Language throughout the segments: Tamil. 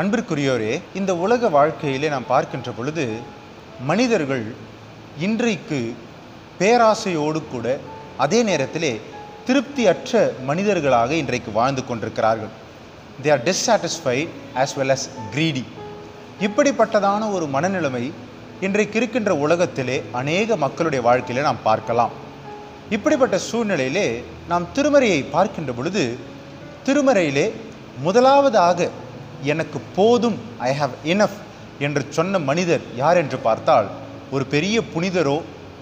அன்பிற்குரியோரே இந்த உலக வாழ்க்கையிலே நாம் பார்க்கின்ற பொழுது மனிதர்கள் இன்றைக்கு பேராசையோடு கூட அதே நேரத்திலே திருப்தியற்ற மனிதர்களாக இன்றைக்கு வாழ்ந்து கொண்டிருக்கிறார்கள். They are dissatisfied as well as greedy இப்படிப்பட்டதான ஒரு மனநிலைமை இன்றைக்கு இருக்கின்ற உலகத்திலே அநேக மக்களுடைய வாழ்க்கையிலே நாம் பார்க்கலாம். இப்படிப்பட்ட சூழ்நிலையிலே நாம் திருமறையை பார்க்கின்ற பொழுது திருமறையிலே முதலாவதாக எனக்கு போதும் ஐ ஹாவ் இனஃப் என்று சொன்ன மனிதர் யார் என்று பார்த்தால் ஒரு பெரிய புனிதரோ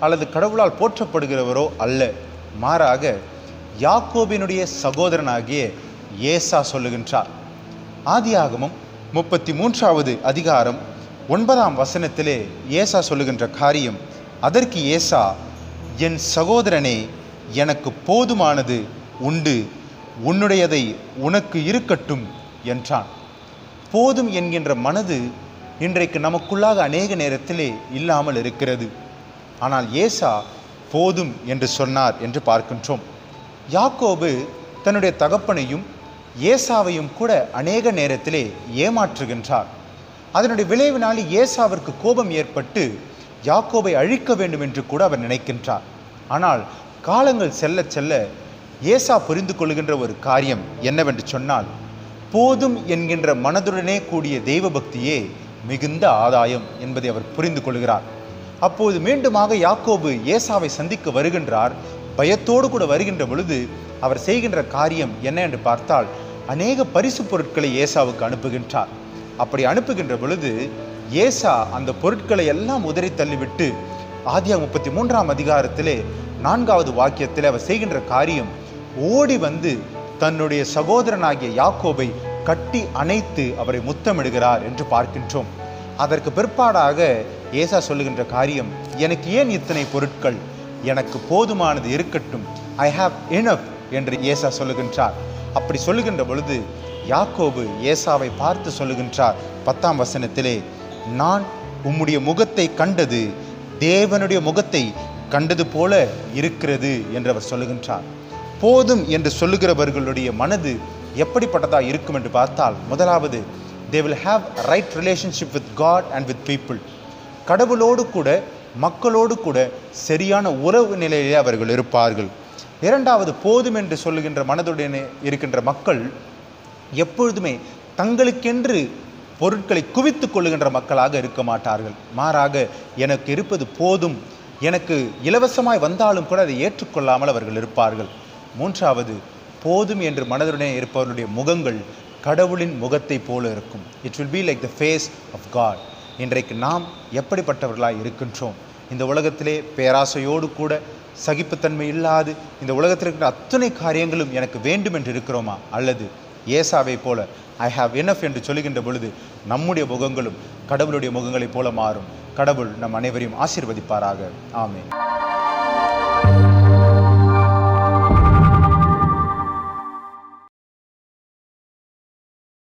அல்லது கடவுளால் போற்றப்படுகிறவரோ அல்ல. மாறாக யாக்கோபினுடைய சகோதரனாகிய ஏசா சொல்லுகின்றார். ஆதியாகமம் முப்பத்தி மூன்றாவது அதிகாரம் ஒன்பதாம் வசனத்திலே ஏசா சொல்லுகின்ற காரியம் அதற்கு ஏசா என் சகோதரனே எனக்கு போதுமானது உண்டு உன்னுடையதை உனக்கு இருக்கட்டும் என்றான். போதும் என்கின்ற மனது இன்றைக்கு நமக்குள்ளாக அநேக நேரத்திலே இல்லாமல் இருக்கிறது. ஆனால் ஏசா போதும் என்று சொன்னார் என்று பார்க்கின்றோம். யாக்கோபு தன்னுடைய தகப்பனையும் ஏசாவையும் கூட அநேக நேரத்திலே ஏமாற்றுகின்றார். அதனுடைய விளைவினாலே ஏசாவிற்கு கோபம் ஏற்பட்டு யாக்கோபை அழிக்க வேண்டும் என்று கூட அவர் நினைக்கின்றார். ஆனால் காலங்கள் செல்ல செல்ல ஏசா புரிந்து கொள்கின்ற ஒரு காரியம் என்னவென்று சொன்னால் போதும் என்கின்ற மனதுடனே கூடிய தெய்வ பக்தியே மிகுந்த ஆதாயம் என்பதை அவர் புரிந்து கொள்கிறார். அப்போது மீண்டுமாக யாக்கோபு ஏசாவை சந்திக்க வருகின்றார். பயத்தோடு கூட வருகின்ற பொழுது அவர் செய்கின்ற காரியம் என்ன என்று பார்த்தால் அநேக பரிசு பொருட்களை ஏசாவுக்கு அனுப்புகின்றார். அப்படி அனுப்புகின்ற பொழுது ஏசா அந்த பொருட்களை எல்லாம் உதறி தள்ளிவிட்டு ஆதியா முப்பத்தி மூன்றாம் அதிகாரத்திலே நான்காவது வாக்கியத்தில் அவர் செய்கின்ற காரியம் ஓடி வந்து தன்னுடைய சகோதரனாகிய யாக்கோபை கட்டி அணைத்து அவரை முத்தமிடுகிறார் என்று பார்க்கின்றோம். அதற்கு பிற்பாடாக ஏசா சொல்லுகின்ற காரியம் எனக்கு ஏன் இத்தனை பொருட்கள்? எனக்கு போதுமானது இருக்கட்டும். ஐ ஹாவ் இனப் என்று ஏசா சொல்லுகின்றார். அப்படி சொல்லுகின்ற பொழுது யாக்கோபு ஏசாவை பார்த்து சொல்லுகின்றார் பத்தாம் வசனத்திலே நான் உம்முடைய முகத்தை கண்டது தேவனுடைய முகத்தை கண்டது போல இருக்கிறது என்று அவர் சொல்லுகின்றார். போதும் என்று சொல்லுகிறவர்களுடைய மனது எப்படிப்பட்டதாக இருக்கும் என்று பார்த்தால் முதலாவது they will have right relationship with God and with people கடவுளோடு கூட மக்களோடு கூட சரியான உறவு நிலையிலே அவர்கள் இருப்பார்கள். இரண்டாவது போதும் என்று சொல்லுகின்ற மனதுடன் இருக்கின்ற மக்கள் எப்பொழுதுமே தங்களுக்கென்று பொருட்களை குவித்துக் கொள்ளுகின்ற மக்களாக இருக்க மாட்டார்கள். மாறாக எனக்கு இருப்பது போதும். எனக்கு இலவசமாய் வந்தாலும் கூட அதை ஏற்றுக்கொள்ளாமல் அவர்கள் இருப்பார்கள். மூன்றாவது போதும் என்று மனதுடனே இருப்பவர்களுடைய முகங்கள் கடவுளின் முகத்தை போல இருக்கும். It will be like the face of God இன்றைக்கு நாம் எப்படிப்பட்டவர்களாக இருக்கின்றோம்? இந்த உலகத்திலே பேராசையோடு கூட சகிப்புத்தன்மை இல்லாது இந்த உலகத்தில் இருக்கிற அத்தனை காரியங்களும் எனக்கு வேண்டும் என்று இருக்கிறோமா? அல்லது ஏசாவை போல ஐ ஹாவ் எனஃப் என்று சொல்லுகின்ற பொழுது நம்முடைய முகங்களும் கடவுளுடைய முகங்களைப் போல மாறும். கடவுள் நம் அனைவரையும் ஆசீர்வதிப்பாராக. ஆமே